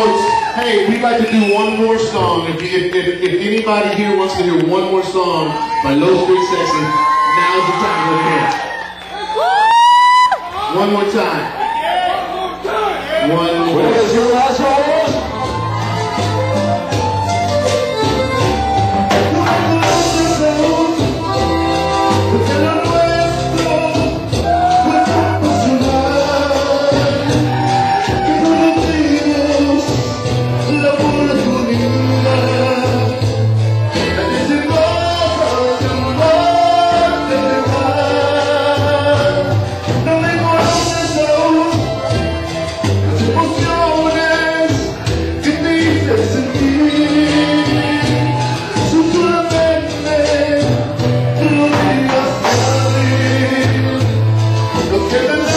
folks, hey, we'd like to do one more song. If, if, if, if anybody here wants to hear one more song by Low Street Sexy, now's the time to hear One more time. One more. What is your last one? Give them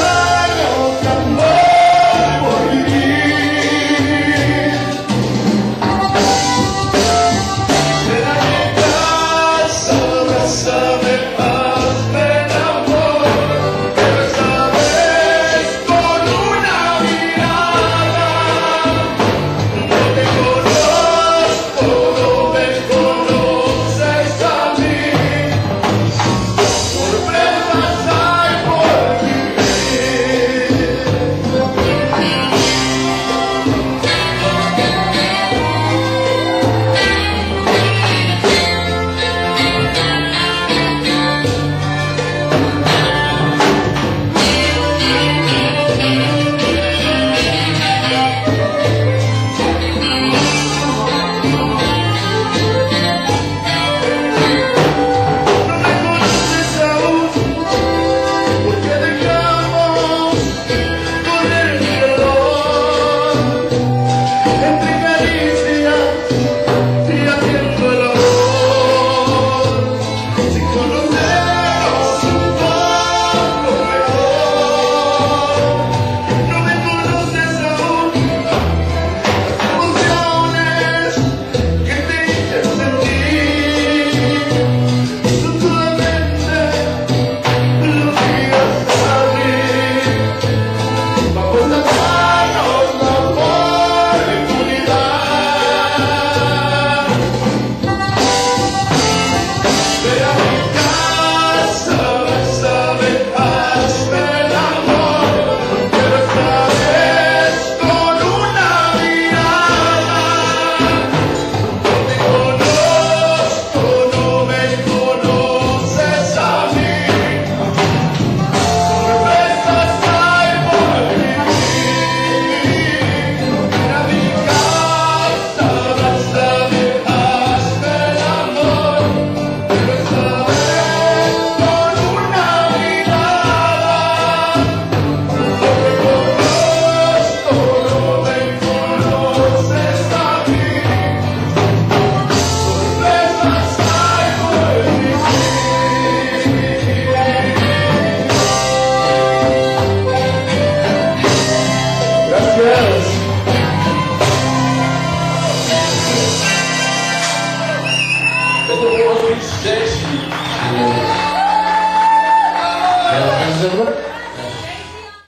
Thank you.